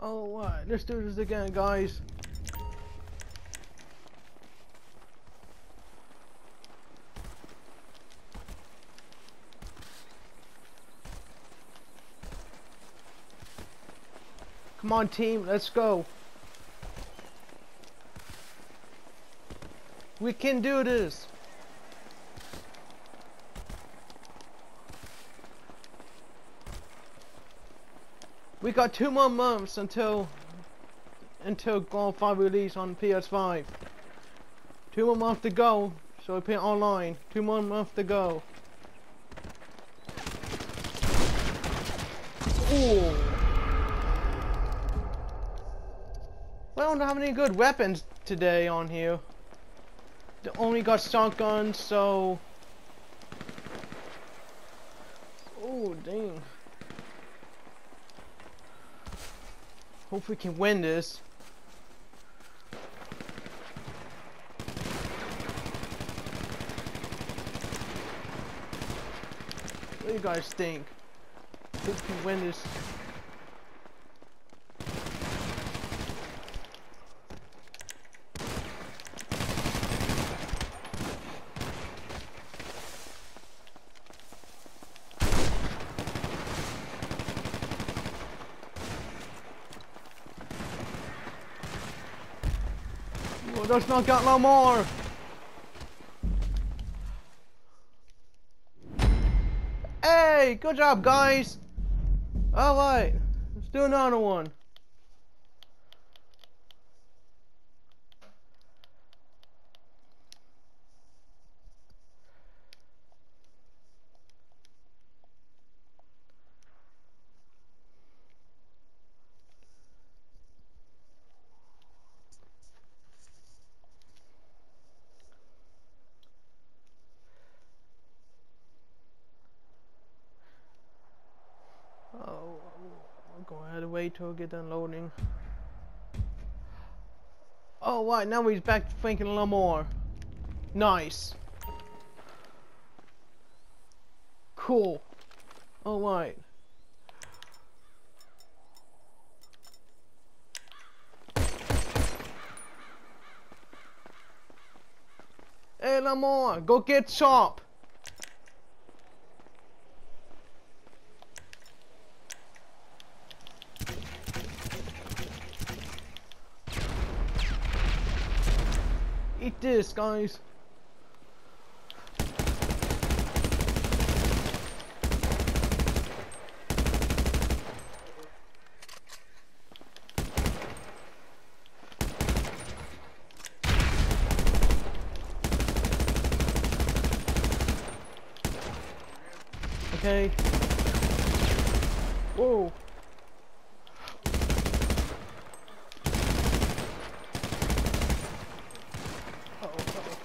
Oh, what? Let's do this again, guys. Come on, team. Let's go. We can do this. We got two more months until until God 5 release on PS5. Two more months to go, so we play online. Two more months to go. Ooh. I don't have any good weapons today on here. The only got shotguns, so. Oh, dang. Hope we can win this. What do you guys think? Hope we can win this. Oh, there's not got no more. Hey, good job, guys. All right, let's do another one. Oh, I'm gonna have to get done loading. Oh, right, now he's back thinking a little more. Nice. Cool. All right. Hey, Lamar, go get Chop. This, guys. Okay. Whoa. Uh oh, uh oh.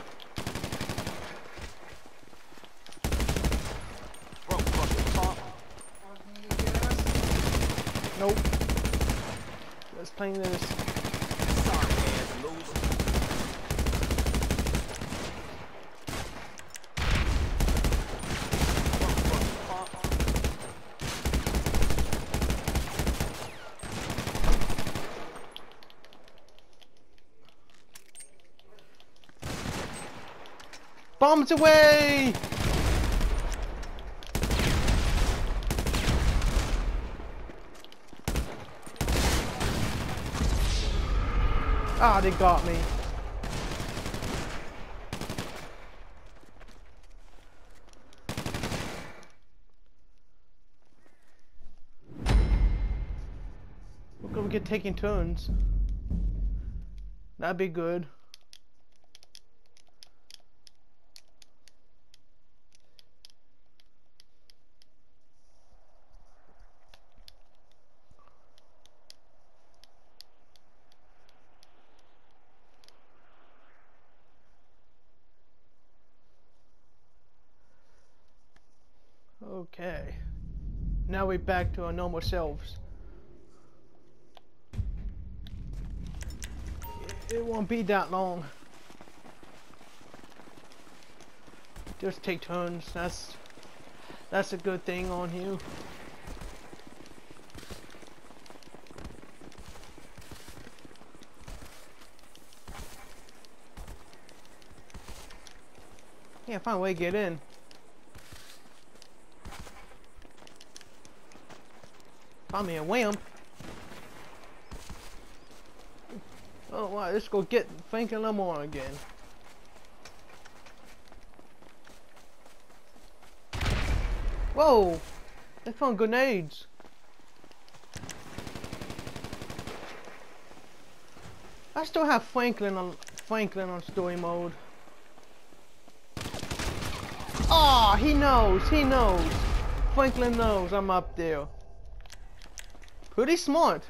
Bro, fucking top. Nope. Let's this. Bombs away! Ah, they got me. We're gonna get taking turns. That'd be good. Now we're back to our normal selves. It won't be that long. Just take turns. That's that's a good thing on you. Yeah, find a way to get in. Me a wimp. Oh wow, let's go get Franklin Lamar again. Whoa! They found grenades. I still have Franklin on Franklin on story mode. Oh, he knows, he knows. Franklin knows I'm up there. Pretty smart.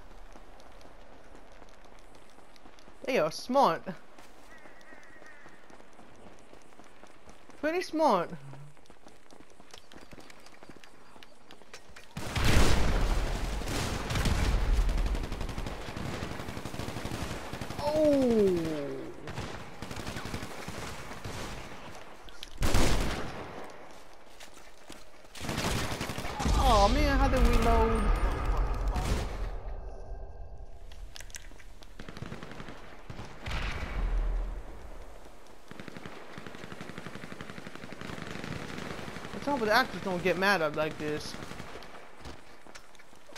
They are smart. Pretty smart. Oh man, how did we load? Up the actors don't get mad at like this?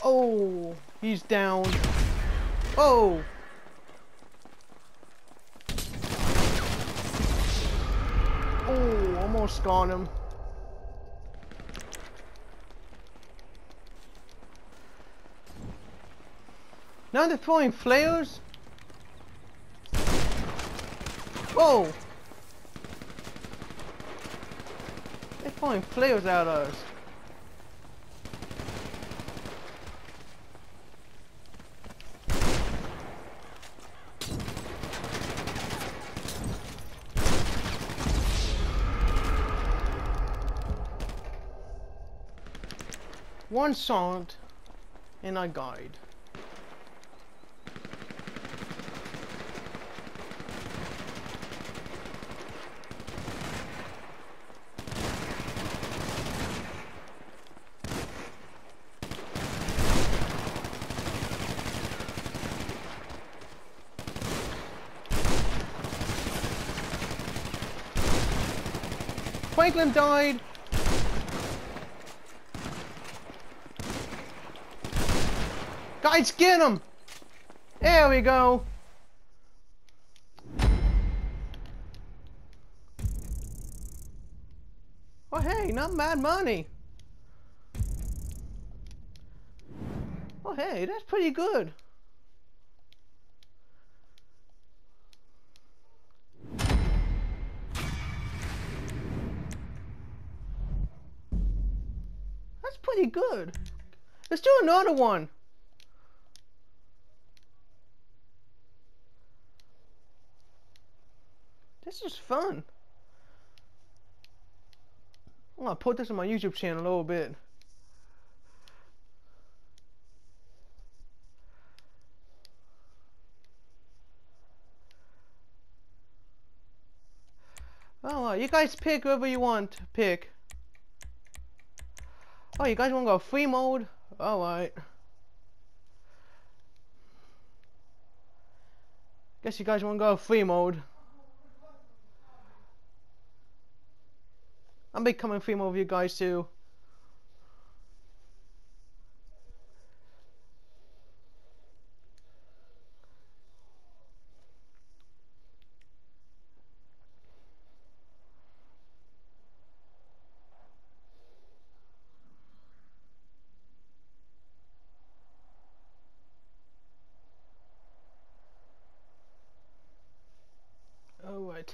Oh, he's down. Oh. Oh, almost got him. Now they're throwing flares? Whoa! They're throwing flares at us. One song and I guide. Franklin died. Guys, get him! There we go. Oh, hey, not bad money. Oh, hey, that's pretty good. Pretty good. Let's do another one. This is fun. I'm gonna put this on my YouTube channel a little bit. Oh, you guys pick whoever you want to pick. Oh, you guys want to go free mode? Alright. Guess you guys want to go free mode. I'm becoming free mode with you guys too.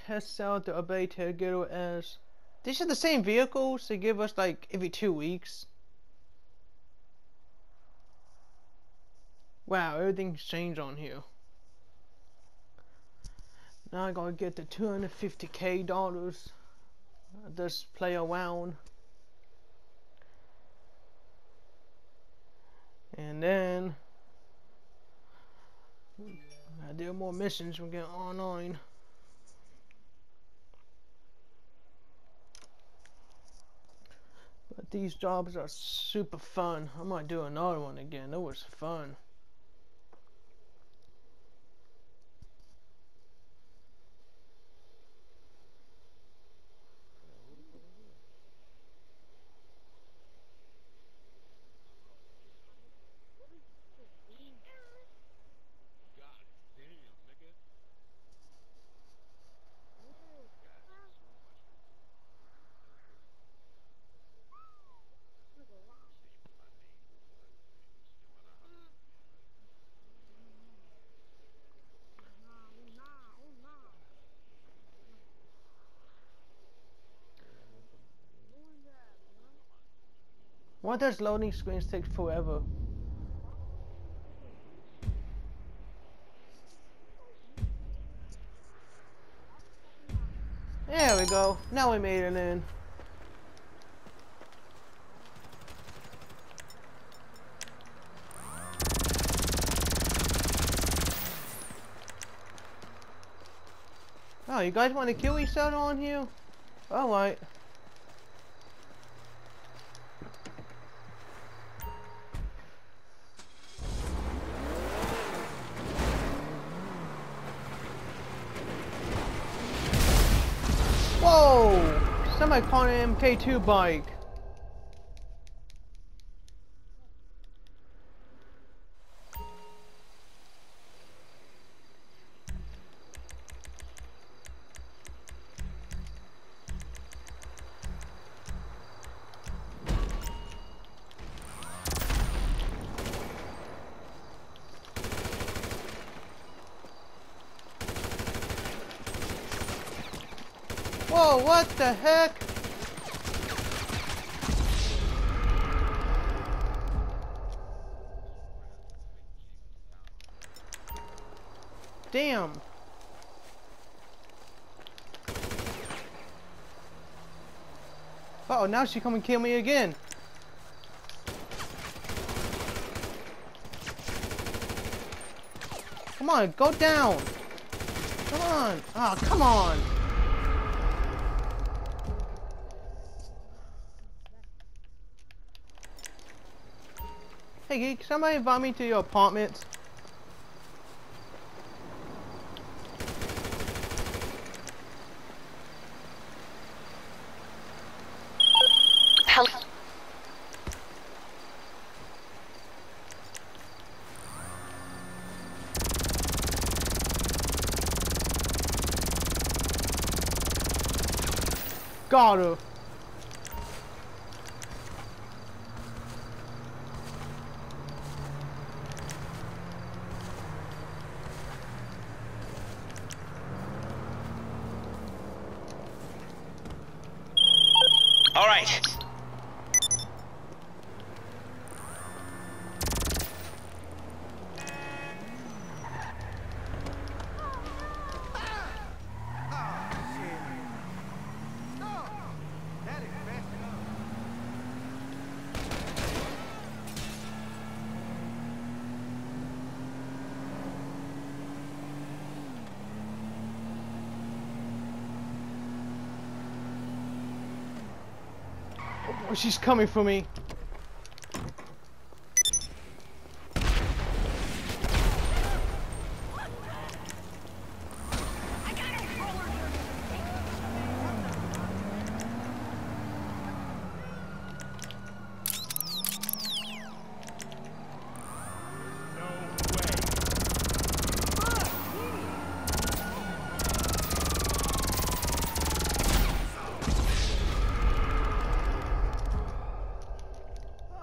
Alright, test out the Obey Ghetto as these are the same vehicles they give us like every two weeks. Wow, everything's changed on here. Now I gotta get the 250k dollars. Just play around. And then I do more missions we get online. But these jobs are super fun. I might do another one again. It was fun. Why does loading screens take forever? There we go. Now we made it in. Oh, you guys want to kill each other on here? Alright. Somebody caught an MK2 bike. Whoa, what the heck? Damn. Uh oh, now she come and kill me again. Come on, go down. Come on. Oh, come on. Hey, can somebody invite me to your apartment? Help. Got her. All right. Oh, she's coming for me.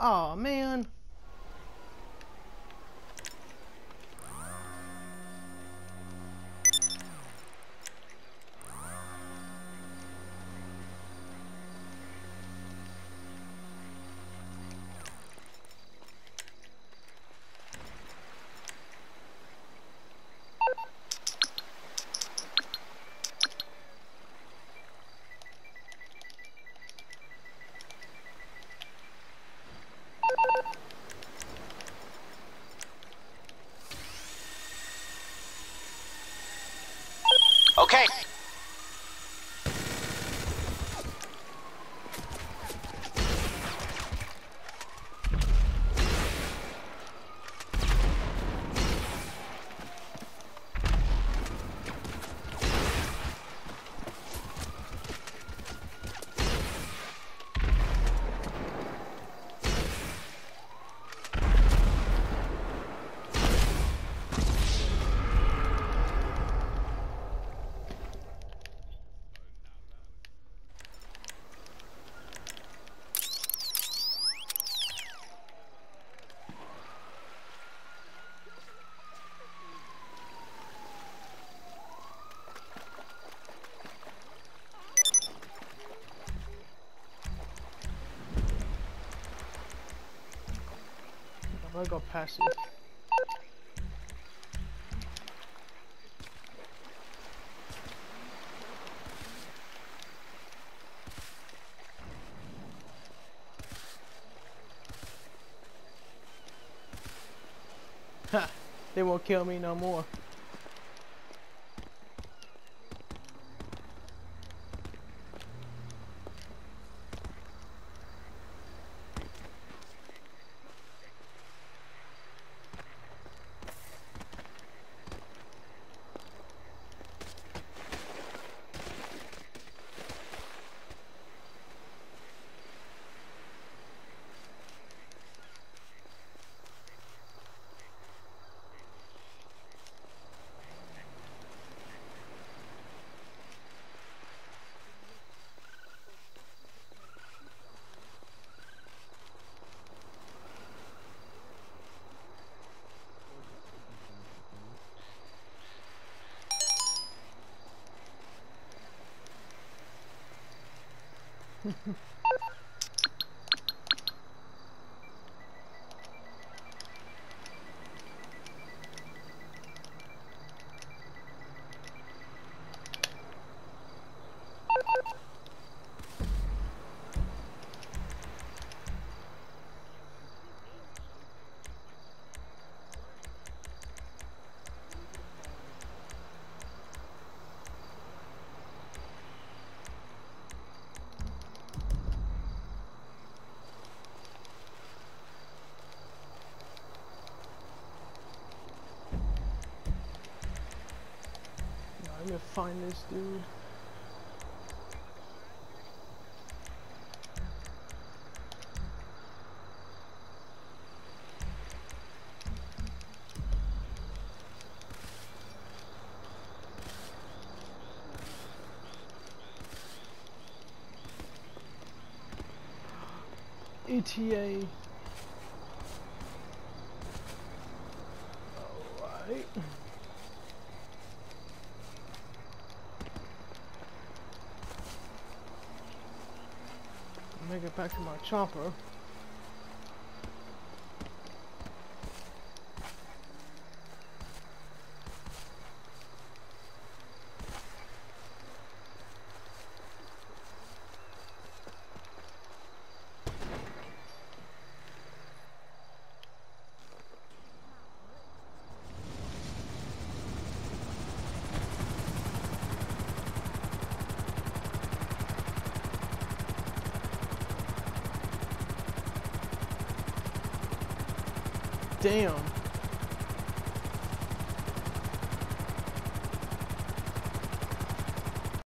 Oh man. Okay. I got passive. Ha! They won't kill me no more. Gonna find this dude. ETA. Alright. It back to my chopper. Damn.